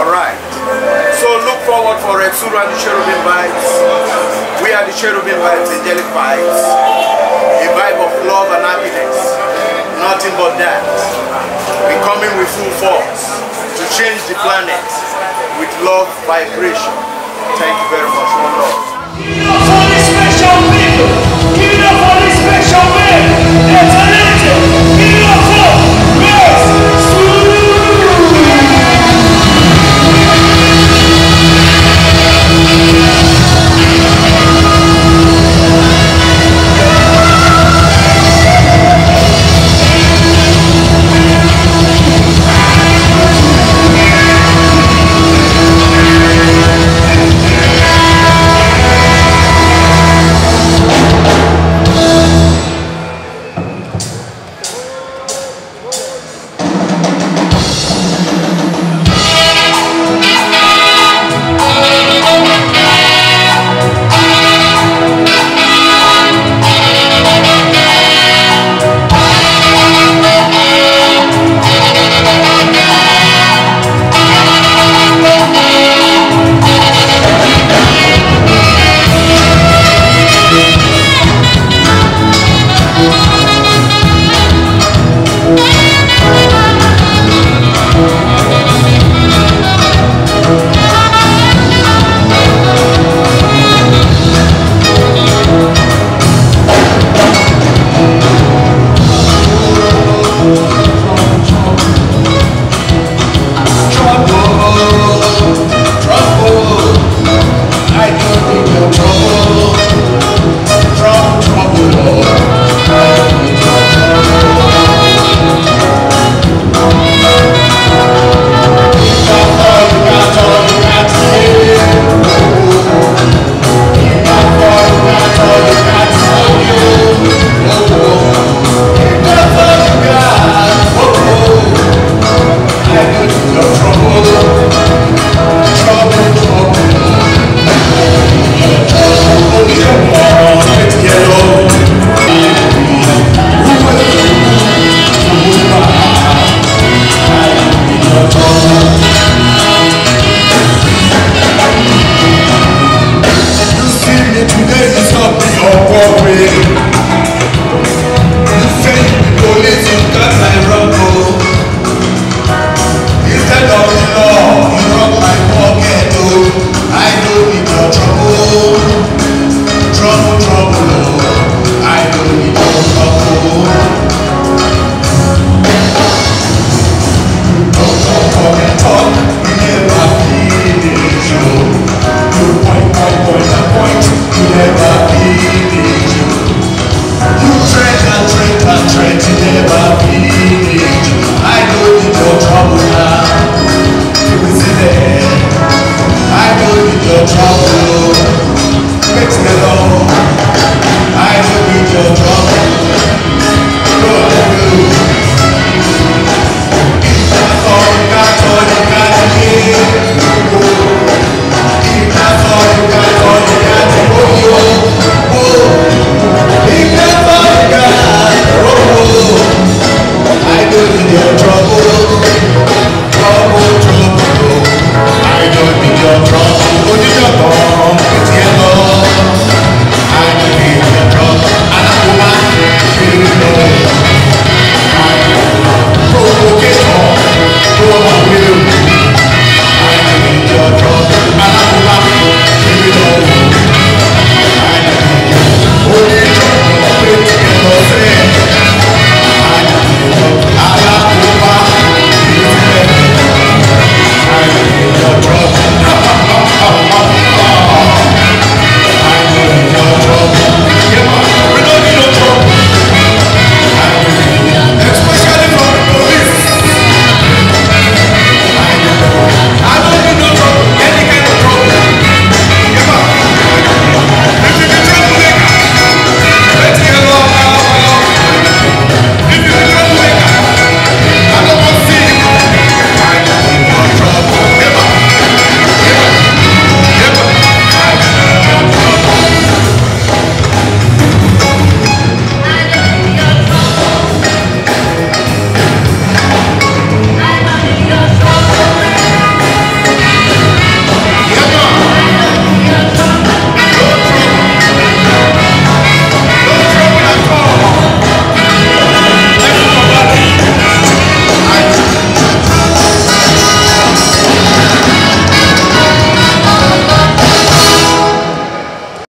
Alright. So look forward for Rex Suru the Cherubim Vibes. We are the Cherubim Vibes, angelic vibes. A vibe of love and happiness. Nothing but that. We coming with full force to change the planet with love vibration. Thank you very much. One love.